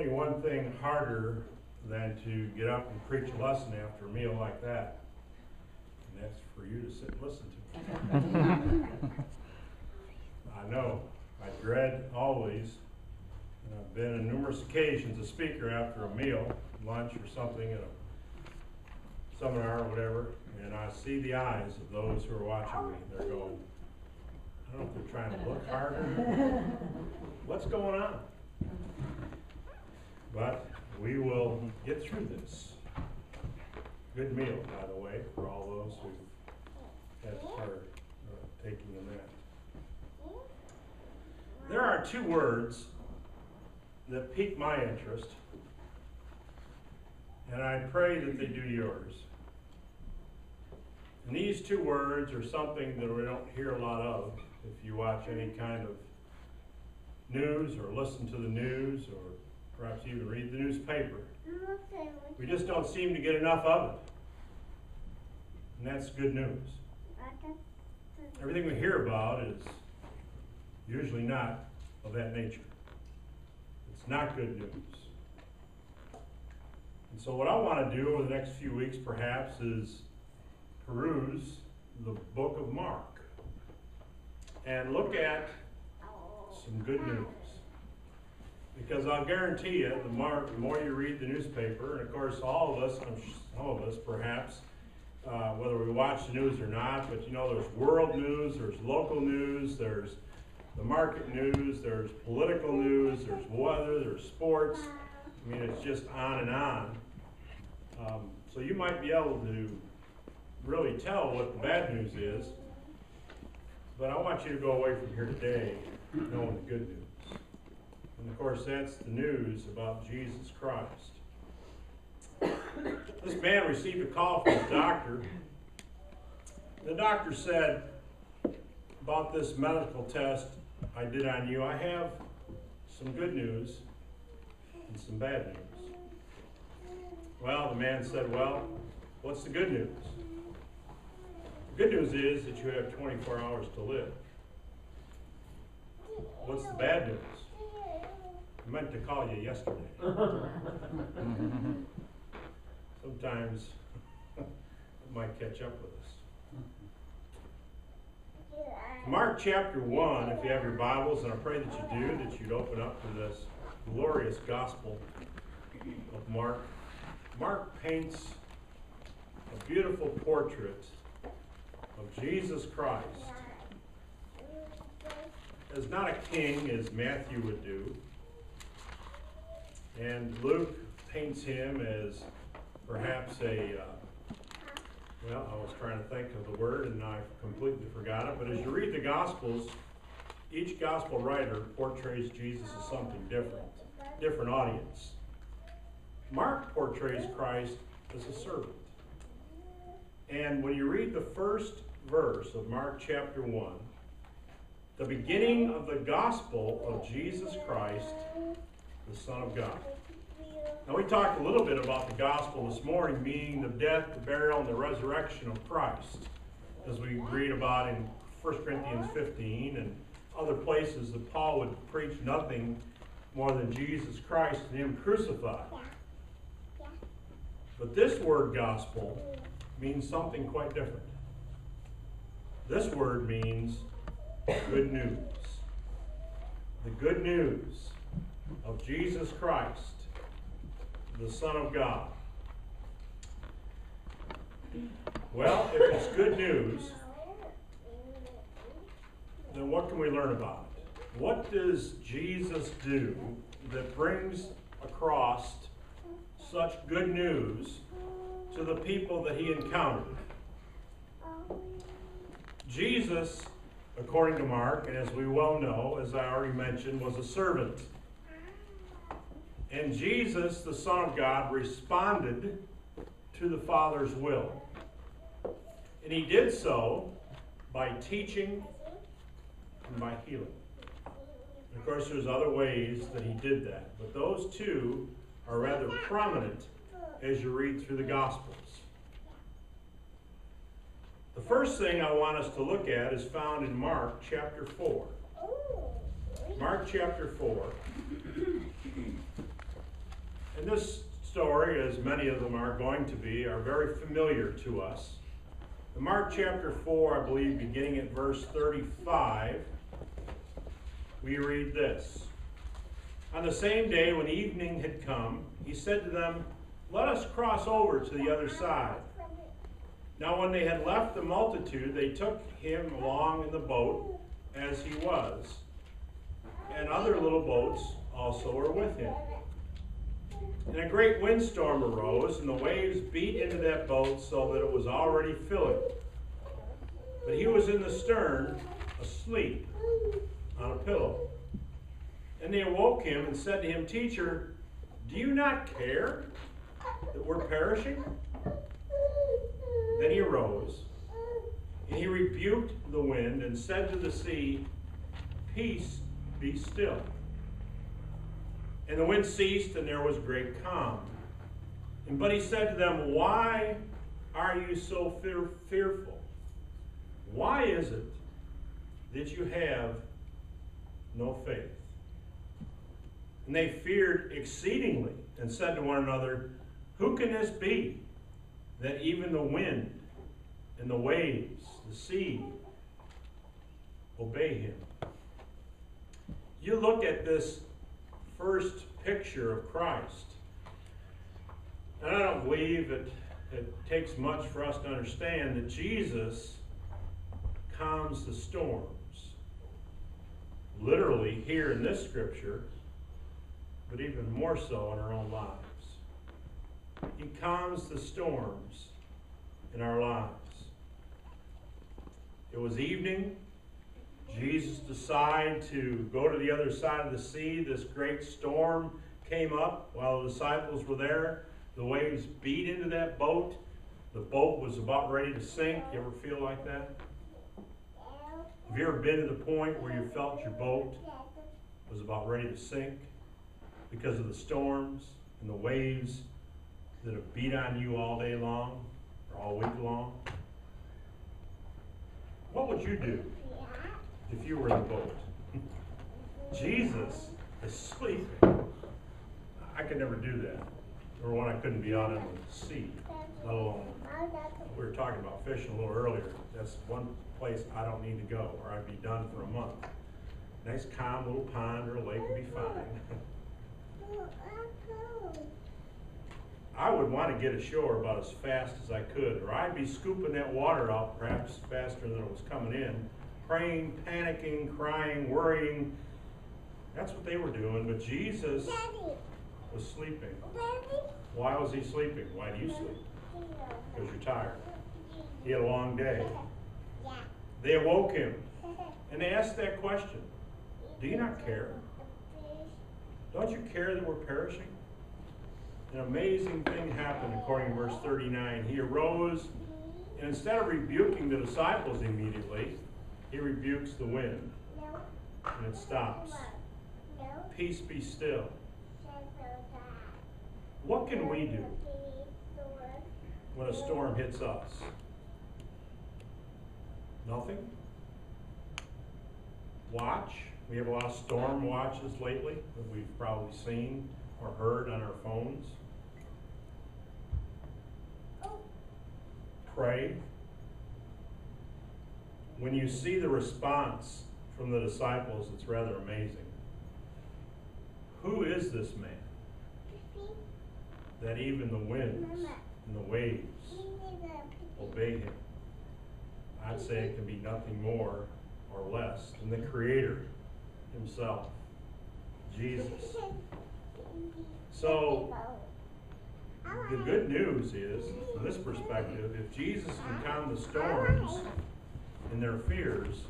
only one thing harder than to get up and preach a lesson after a meal like that. And that's for you to sit and listen to. I know, I dread always, and I've been on numerous occasions a speaker after a meal, lunch or something, at a seminar or whatever, and I see the eyes of those who are watching me. They're going, I don't know if they're trying to look harder. What's going on? But we will get through this. Good meal, by the way, for all those who had part uh, taking in that. There are two words that pique my interest, and I pray that they do yours. And these two words are something that we don't hear a lot of if you watch any kind of news or listen to the news or perhaps even read the newspaper. We just don't seem to get enough of it. And that's good news. Everything we hear about is usually not of that nature. It's not good news. And so, what I want to do over the next few weeks, perhaps, is peruse the book of Mark and look at some good news. Because I'll guarantee you, the more, the more you read the newspaper, and of course, all of us, some of us perhaps, uh, whether we watch the news or not, but you know, there's world news, there's local news, there's the market news, there's political news, there's weather, there's sports. I mean, it's just on and on. Um, so you might be able to really tell what the bad news is, but I want you to go away from here today knowing the good news. And of course, that's the news about Jesus Christ. This man received a call from his doctor. The doctor said about this medical test I did on you, I have some good news and some bad news. Well, the man said, Well, what's the good news? The good news is that you have 24 hours to live. What's the bad news? I meant to call you yesterday. Sometimes it might catch up with us. Mark chapter 1, if you have your Bibles, and I pray that you do, that you'd open up to this glorious gospel of Mark. Mark paints a beautiful portrait of Jesus Christ as not a king as Matthew would do, and Luke paints him as perhaps a, uh, well, I was trying to think of the word and I completely forgot it, but as you read the Gospels, each Gospel writer portrays Jesus as something different, different audience. Mark portrays Christ as a servant. And when you read the first verse of Mark chapter 1, the beginning of the gospel of Jesus Christ, the Son of God. Now, we talked a little bit about the gospel this morning, being the death, the burial, and the resurrection of Christ, as we read about in 1 Corinthians 15 and other places that Paul would preach nothing more than Jesus Christ and Him crucified. But this word gospel means something quite different. This word means good news. The good news of Jesus Christ, the Son of God. Well, if it's good news, then what can we learn about it? What does Jesus do that brings across such good news to the people that he encountered? Jesus, according to Mark, and as we well know, as I already mentioned, was a servant. And Jesus, the Son of God, responded to the Father's will. And he did so by teaching and by healing. And of course, there's other ways that he did that, but those two are rather prominent as you read through the Gospels. The first thing I want us to look at is found in Mark chapter 4. Mark chapter 4. And this story, as many of them are going to be, are very familiar to us. In Mark chapter 4, I believe, beginning at verse 35, we read this. On the same day when evening had come, he said to them, Let us cross over to the other side. Now, when they had left the multitude, they took him along in the boat as he was, and other little boats also were with him. And a great windstorm arose, and the waves beat into that boat so that it was already filling. But he was in the stern, asleep on a pillow. And they awoke him and said to him, Teacher, do you not care that we're perishing? Then he arose, and he rebuked the wind and said to the sea, Peace, be still. And the wind ceased, and there was great calm. And but he said to them, Why are you so fear- fearful? Why is it that you have no faith? And they feared exceedingly and said to one another, Who can this be that even the wind and the waves, the sea, obey him? You look at this first picture of Christ. And I don't believe it, it takes much for us to understand that Jesus calms the storms. Literally, here in this scripture, but even more so in our own lives. He calms the storms in our lives. It was evening. Jesus decided to go to the other side of the sea. This great storm came up while the disciples were there. The waves beat into that boat. The boat was about ready to sink. You ever feel like that? Have you ever been to the point where you felt your boat was about ready to sink because of the storms and the waves that have beat on you all day long or all week long? What would you do if you were in the boat? Jesus is sleeping. I could never do that. Or one, I couldn't be out in the sea, let alone. We were talking about fishing a little earlier. That's one place I don't need to go, or I'd be done for a month. Nice calm little pond or lake would be fine. I would want to get ashore about as fast as I could, or I'd be scooping that water out perhaps faster than it was coming in, praying, panicking, crying, worrying. That's what they were doing, but Jesus was sleeping. Why was he sleeping? Why do you sleep? Because you're tired. He had a long day. They awoke him and they asked that question Do you not care? Don't you care that we're perishing? An amazing thing happened according to verse 39. He arose and instead of rebuking the disciples immediately, he rebukes the wind and it stops. Peace be still. What can we do when a storm hits us? Nothing? Watch. We have a lot of storm watches lately that we've probably seen or heard on our phones. Pray. When you see the response from the disciples, it's rather amazing. Who is this man that even the winds and the waves obey him? I'd say it can be nothing more or less than the Creator Himself, Jesus. So, the good news is, from this perspective, if Jesus can calm the storms and their fears,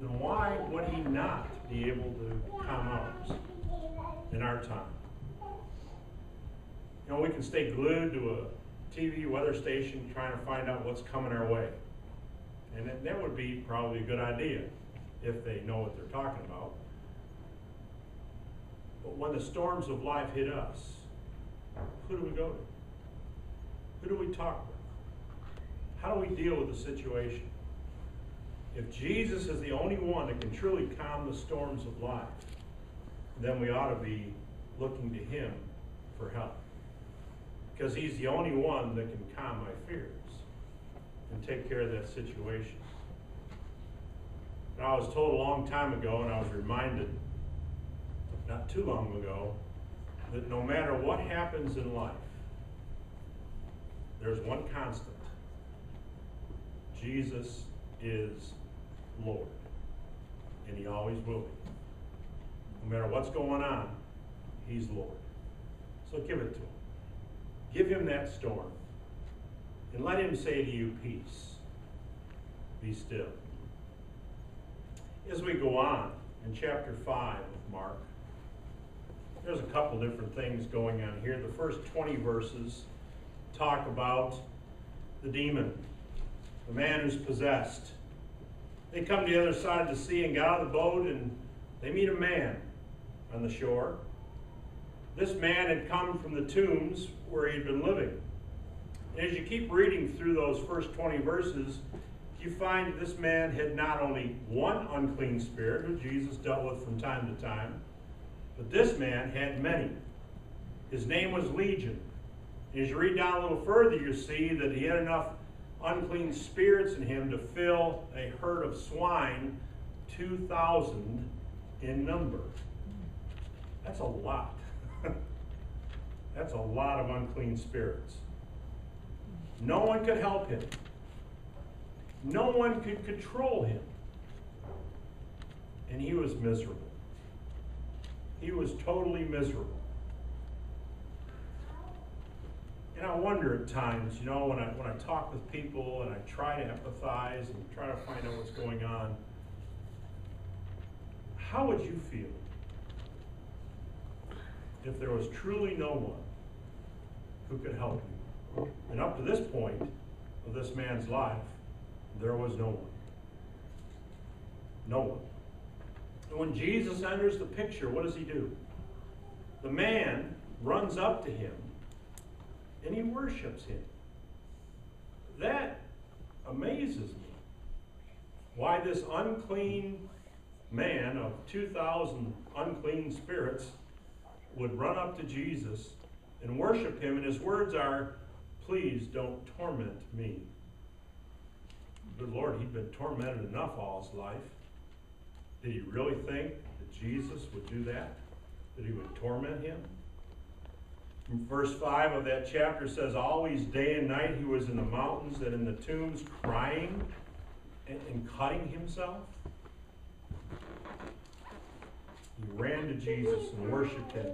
then why would He not be able to calm ours in our time? You know, we can stay glued to a TV weather station trying to find out what's coming our way. And that, that would be probably a good idea if they know what they're talking about. But when the storms of life hit us, who do we go to? Who do we talk with? How do we deal with the situation? If Jesus is the only one that can truly calm the storms of life, then we ought to be looking to Him for help. Because he's the only one that can calm my fears and take care of that situation. And I was told a long time ago, and I was reminded not too long ago, that no matter what happens in life, there's one constant Jesus is Lord, and He always will be. No matter what's going on, He's Lord. So give it to Him. Give Him that storm, and let Him say to you, Peace, be still. As we go on in chapter 5 of Mark, there's a couple different things going on here. The first 20 verses talk about the demon, the man who's possessed. They come to the other side of the sea and get out of the boat and they meet a man on the shore. This man had come from the tombs where he'd been living. And as you keep reading through those first 20 verses, you find this man had not only one unclean spirit, who Jesus dealt with from time to time, but this man had many. His name was Legion. As you read down a little further, you see that he had enough unclean spirits in him to fill a herd of swine, 2,000 in number. That's a lot. That's a lot of unclean spirits. No one could help him. No one could control him. And he was miserable. He was totally miserable. And I wonder at times, you know, when I when I talk with people and I try to empathize and try to find out what's going on, how would you feel if there was truly no one who could help you? And up to this point of this man's life, there was no one. No one. And when Jesus enters the picture, what does he do? The man runs up to him and he worships him. That amazes me. Why this unclean man of 2,000 unclean spirits would run up to Jesus and worship him, and his words are, Please don't torment me. Good Lord, he'd been tormented enough all his life. Did he really think that Jesus would do that? That he would torment him? Verse 5 of that chapter says, Always day and night he was in the mountains and in the tombs crying and, and cutting himself. He ran to Jesus and worshiped him.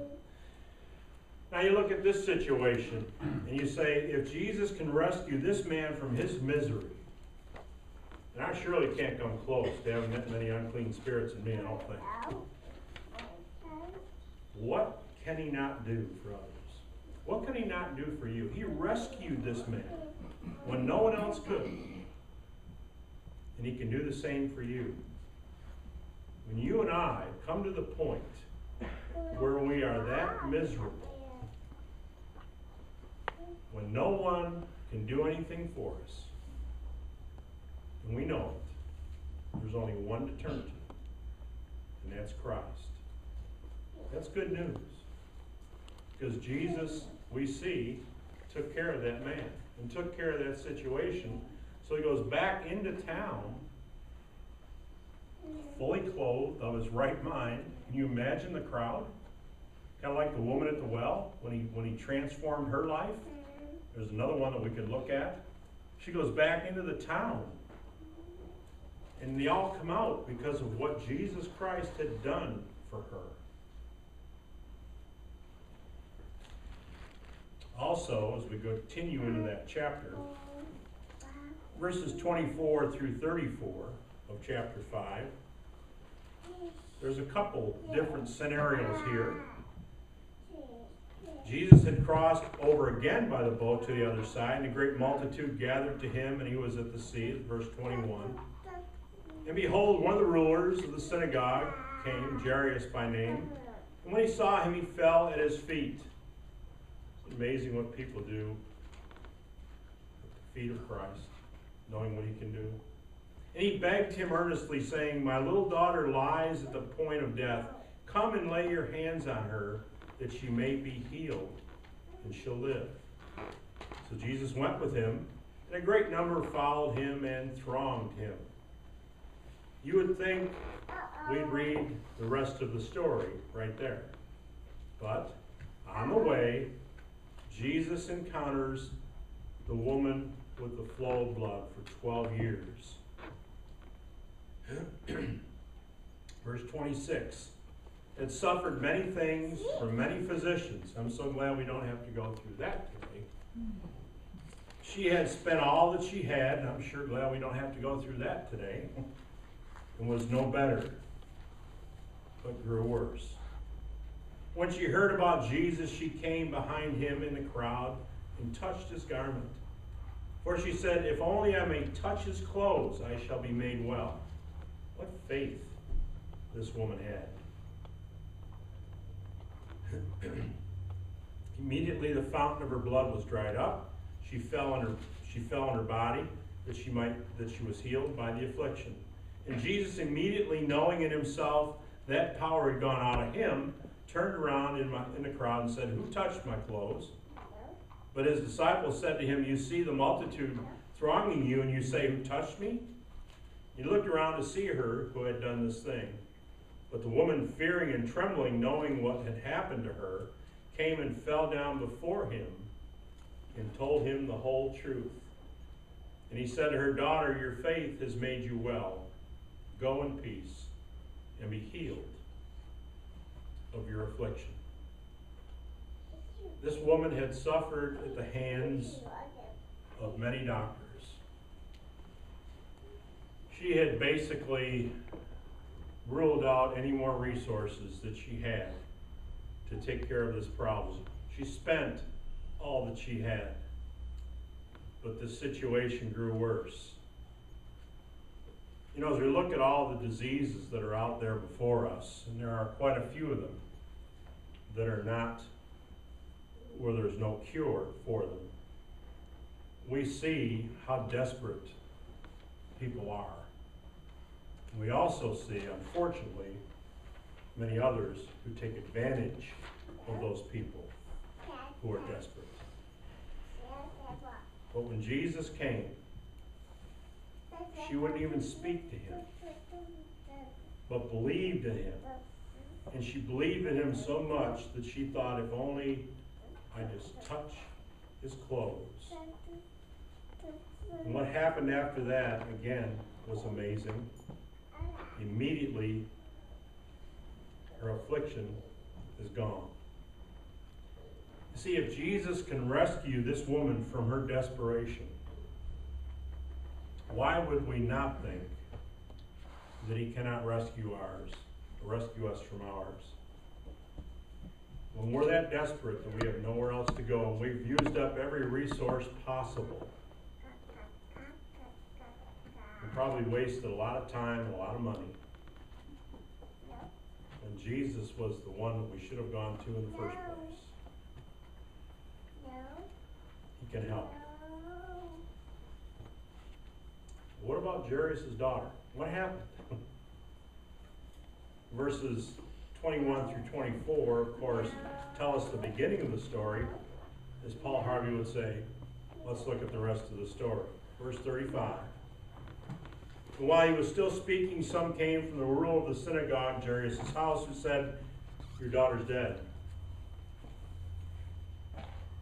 Now you look at this situation and you say, if Jesus can rescue this man from his misery, and I surely can't come close to having that many unclean spirits in me, I don't think. What can he not do for others? What can he not do for you? He rescued this man when no one else could. And he can do the same for you. When you and I come to the point where we are that miserable, when no one can do anything for us, and we know it, there's only one to turn to, and that's Christ. That's good news. Because Jesus, we see, took care of that man and took care of that situation. So he goes back into town, fully clothed, of his right mind. Can you imagine the crowd? Kind of like the woman at the well when he when he transformed her life. There's another one that we could look at. She goes back into the town. And they all come out because of what Jesus Christ had done for her. Also, as we continue into that chapter, verses 24 through 34 of chapter 5, there's a couple different scenarios here. Jesus had crossed over again by the boat to the other side, and a great multitude gathered to him, and he was at the sea, verse 21. And behold, one of the rulers of the synagogue came, Jairus by name, and when he saw him, he fell at his feet. Amazing what people do at the feet of Christ, knowing what he can do. And he begged him earnestly, saying, My little daughter lies at the point of death. Come and lay your hands on her, that she may be healed and she'll live. So Jesus went with him, and a great number followed him and thronged him. You would think we'd read the rest of the story right there. But on the way, Jesus encounters the woman with the flow of blood for 12 years. Verse 26 had suffered many things from many physicians. I'm so glad we don't have to go through that today. She had spent all that she had, and I'm sure glad we don't have to go through that today, and was no better, but grew worse. When she heard about Jesus, she came behind him in the crowd and touched his garment. For she said, If only I may touch his clothes, I shall be made well. What faith this woman had. Immediately the fountain of her blood was dried up. She fell on her, she fell on her body that she might that she was healed by the affliction. And Jesus, immediately knowing in himself that power had gone out of him, turned around in, my, in the crowd and said, Who touched my clothes? But his disciples said to him, You see the multitude thronging you, and you say, Who touched me? He looked around to see her who had done this thing. But the woman, fearing and trembling, knowing what had happened to her, came and fell down before him and told him the whole truth. And he said to her, Daughter, your faith has made you well. Go in peace and be healed of your affliction. This woman had suffered at the hands of many doctors. She had basically ruled out any more resources that she had to take care of this problem. She spent all that she had, but the situation grew worse. You know, as we look at all the diseases that are out there before us, and there are quite a few of them that are not where there's no cure for them, we see how desperate people are. We also see, unfortunately, many others who take advantage of those people who are desperate. But when Jesus came, she wouldn't even speak to him, but believed in him. And she believed in him so much that she thought, if only I just touch his clothes. And what happened after that, again, was amazing. Immediately, her affliction is gone. See, if Jesus can rescue this woman from her desperation, why would we not think that he cannot rescue ours, rescue us from ours? When we're that desperate that we have nowhere else to go, and we've used up every resource possible, we probably wasted a lot of time and a lot of money. And Jesus was the one that we should have gone to in the first place. He can help. What about Jairus' daughter? What happened? Verses 21 through 24, of course, tell us the beginning of the story. As Paul Harvey would say, let's look at the rest of the story. Verse 35. And while he was still speaking, some came from the ruler of the synagogue, Jairus' house, who said, Your daughter's dead.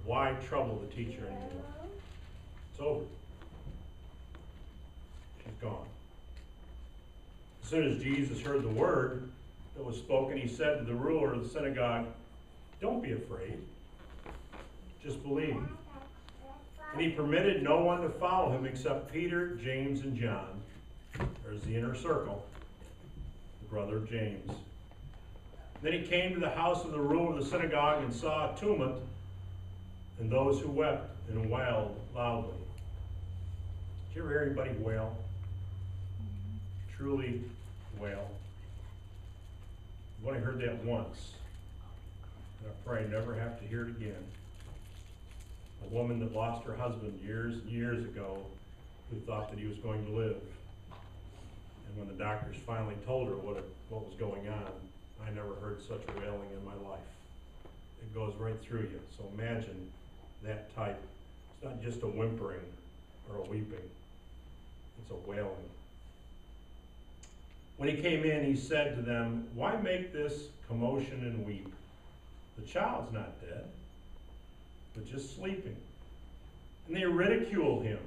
Why trouble the teacher anymore? It's over. She's gone. As soon as Jesus heard the word that was spoken, he said to the ruler of the synagogue, Don't be afraid. Just believe. And he permitted no one to follow him except Peter, James, and John. There's the inner circle, the brother of James. Then he came to the house of the ruler of the synagogue and saw a tumult and those who wept and wailed loudly. Did you ever hear anybody wail? Truly wail. I've only heard that once, and I pray I never have to hear it again. A woman that lost her husband years and years ago who thought that he was going to live. And when the doctors finally told her what, what was going on, I never heard such a wailing in my life. it goes right through you. So imagine that type. It's not just a whimpering or a weeping, it's a wailing. When he came in, he said to them, Why make this commotion and weep? The child's not dead, but just sleeping. And they ridiculed him.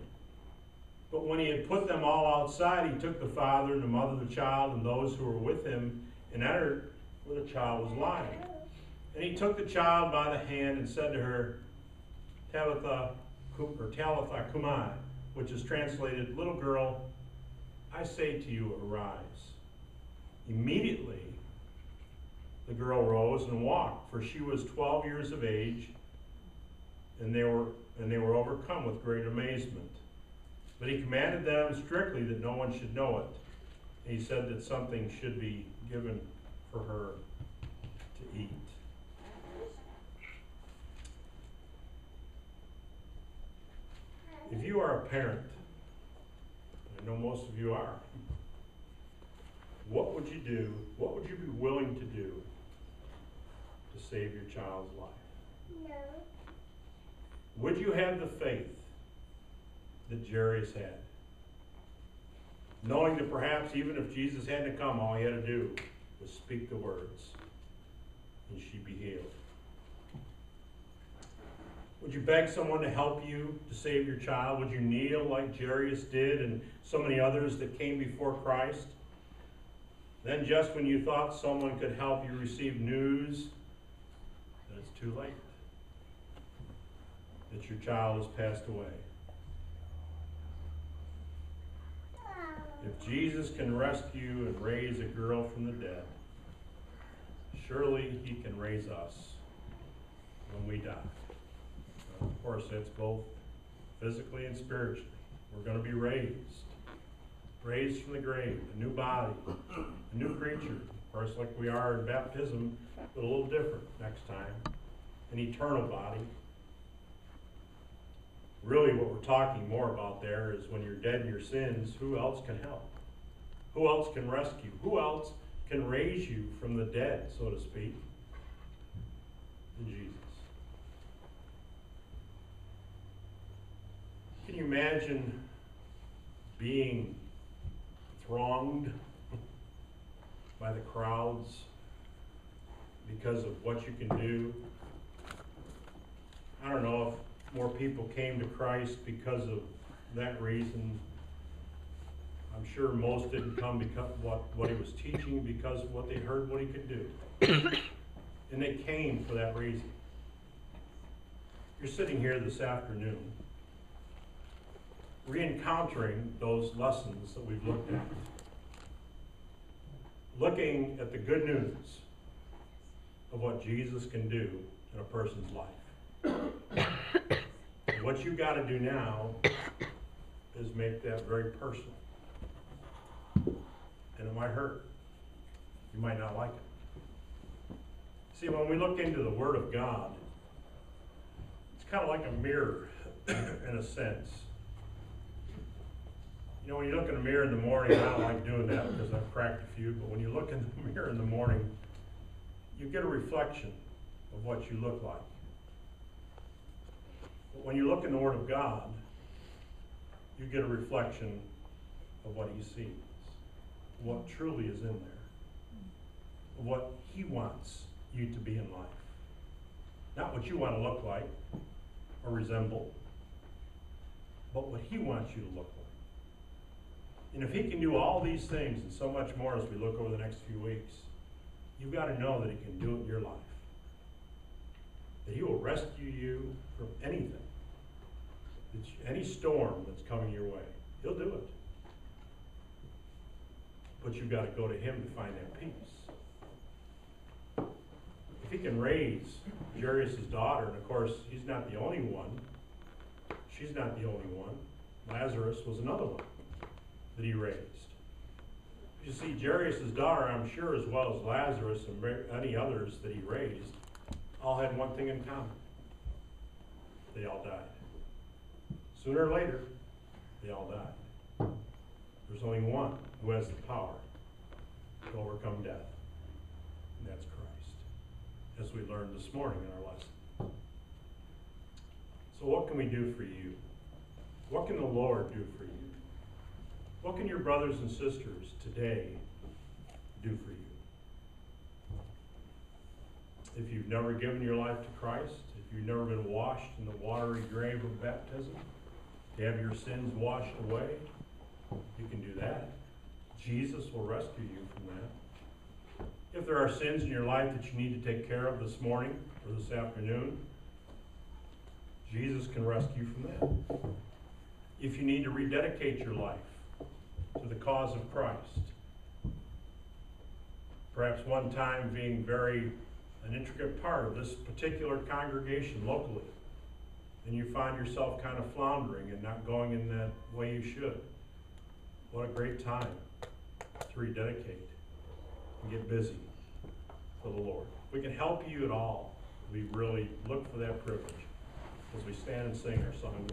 But when he had put them all outside, he took the father and the mother of the child and those who were with him and entered where the child was lying. And he took the child by the hand and said to her, Talitha, or Talitha Kumai, which is translated, Little girl, I say to you, arise. Immediately, the girl rose and walked, for she was twelve years of age, and they were, and they were overcome with great amazement. But he commanded them strictly that no one should know it. And he said that something should be given for her to eat. If you are a parent, I know most of you are, would you do? What would you be willing to do to save your child's life? No. Would you have the faith that Jairus had? Knowing that perhaps even if Jesus hadn't come, all he had to do was speak the words and she'd be healed. Would you beg someone to help you to save your child? Would you kneel like Jairus did and so many others that came before Christ? Then, just when you thought someone could help you receive news that it's too late, that your child has passed away. If Jesus can rescue and raise a girl from the dead, surely he can raise us when we die. Of course, that's both physically and spiritually. We're going to be raised. Raised from the grave, a new body, a new creature. Of course, like we are in baptism, but a little different next time. An eternal body. Really, what we're talking more about there is when you're dead in your sins, who else can help? Who else can rescue? Who else can raise you from the dead, so to speak? Jesus. Can you imagine being thronged by the crowds because of what you can do? I don't know if more people came to Christ because of that reason. I'm sure most didn't come because what, what he was teaching, because of what they heard what he could do. and they came for that reason. You're sitting here this afternoon re-encountering those lessons that we've looked at. Looking at the good news of what Jesus can do in a person's life. What you've got to do now is make that very personal. And it might hurt. You might not like it. See, when we look into the Word of God, it's kind of like a mirror in a sense. You know, when you look in the mirror in the morning, I don't like doing that because I've cracked a few, but when you look in the mirror in the morning, you get a reflection of what you look like. But when you look in the Word of God, you get a reflection of what He sees, what truly is in there, what He wants you to be in life. Not what you want to look like or resemble, but what He wants you to look like. And if he can do all these things and so much more as we look over the next few weeks, you've got to know that he can do it in your life. That he will rescue you from anything, any storm that's coming your way. He'll do it. But you've got to go to him to find that peace. If he can raise Jairus' daughter, and of course, he's not the only one, she's not the only one, Lazarus was another one that he raised. You see, Jairus' daughter, I'm sure, as well as Lazarus and any others that he raised, all had one thing in common. They all died. Sooner or later, they all died. There's only one who has the power to overcome death, and that's Christ. as we learned this morning in our lesson. So what can we do for you? What can the Lord do for you? What can your brothers and sisters today do for you? If you've never given your life to Christ, if you've never been washed in the watery grave of baptism, to have your sins washed away, you can do that. Jesus will rescue you from that. If there are sins in your life that you need to take care of this morning or this afternoon, Jesus can rescue you from that. If you need to rededicate your life to the cause of Christ, perhaps one time being very an intricate part of this particular congregation locally, and you find yourself kind of floundering and not going in that way you should. What a great time to rededicate and get busy for the Lord. If we can help you at all, we really look for that privilege as we stand and sing our song.